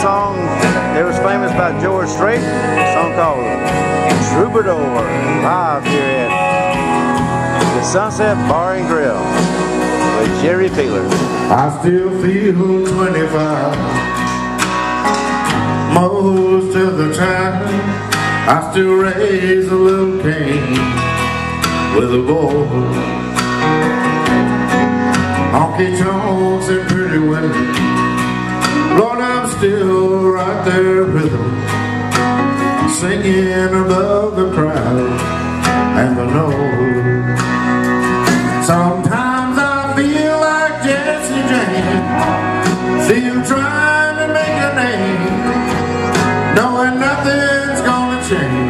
song that was famous by George Strait, a song called Troubadour, live here at the Sunset Bar and Grill with Jerry Peeler. I still feel 25 most of the time. I still raise a little Cain with a boy. Honky tonks Lord, I'm still right there with them Singing above the crowd and the noise. Sometimes I feel like Jesse James Still trying to make a name Knowing nothing's gonna change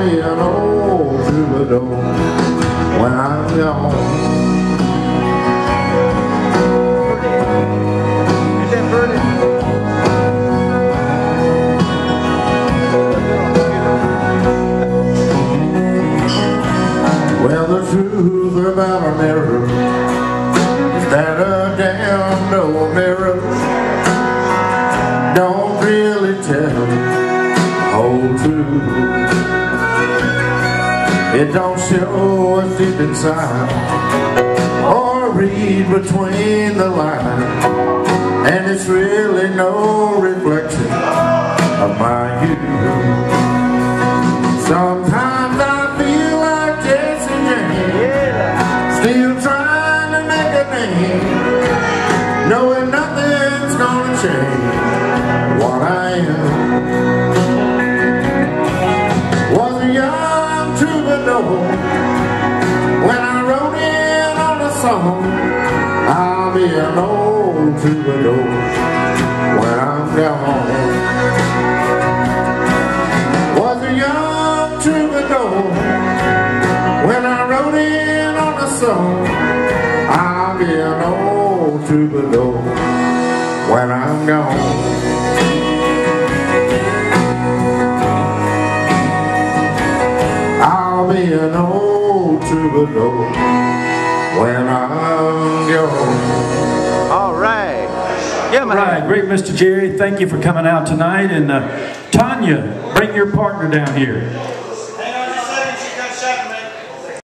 I'll an old troubadour When I'm gone Well, the truth about a mirror is that a damn old mirror don't really tell the whole truth. It don't show what's deep inside or read between the lines, and it's really no reflection of my youth. Sometimes I feel like Jesse James Still trying to make a name. Knowing nothing's gonna change What I am. Was young troubadour When I wrote in on a song I'll be an old troubadour When I'm gone. Was a young troubadour. When I wrote in on a song I'll be an old troubadour When I'm gone old troubadour When I'm gone All right. Yeah, man. Right, great, Mr. Jerry. Thank you for coming out tonight. And uh, Tanya, bring your partner down here.